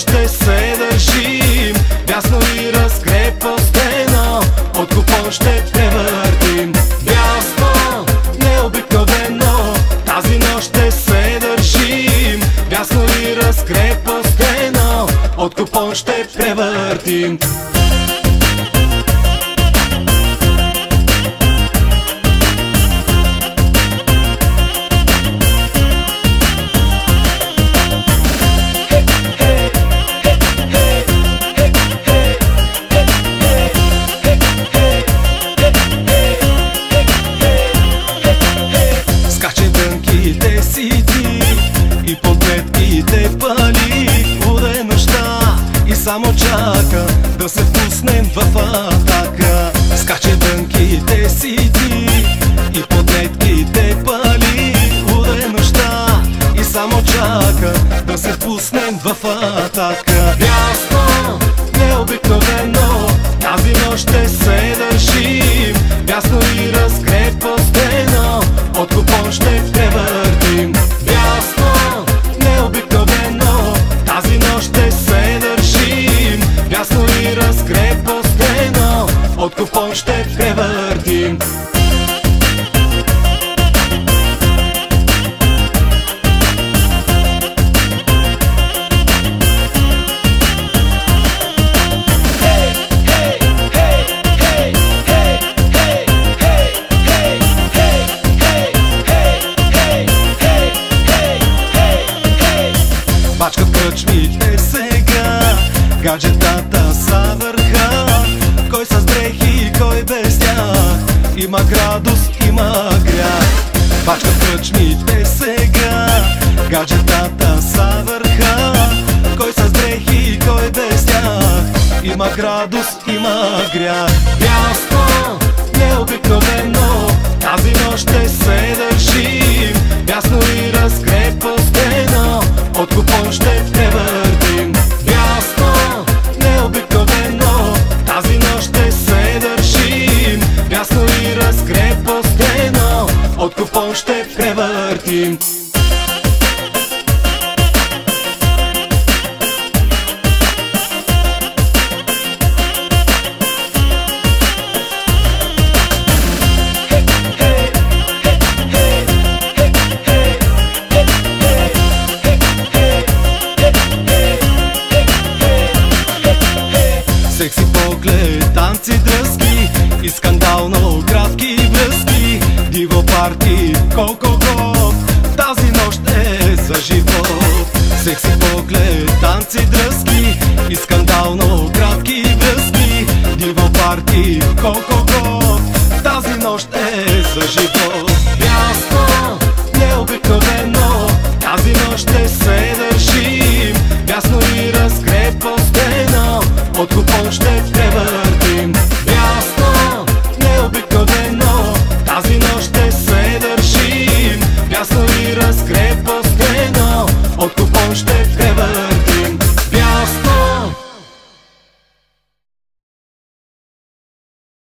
ще се държим. Бясно и разкрепостено От купон ще превъртим. Бясно, необикновено Тази нощ ще се държим. Бясно и разкрепостено От купон ще превъртим само чака да се впуснем в атака. Скаче дънките си ти и подметките пали. Уде нощта и само чака да се впуснем в атака Кръчмите сега Гаджетата са върха. Кой с дрехи, кой без тях. Има градус, има грях. Пачка кръчмите сега Гаджетата са върха. Кой с дрехи, кой без тях. Има градус, има грях. Ясно, от купон ще превъртим. Секси поглед, танци дръзки и скандално Диво парти, колко год. Тази нощ е за живот. Секси поглед, танци дръзки и скандално кратки връзки. Диво парти, колко год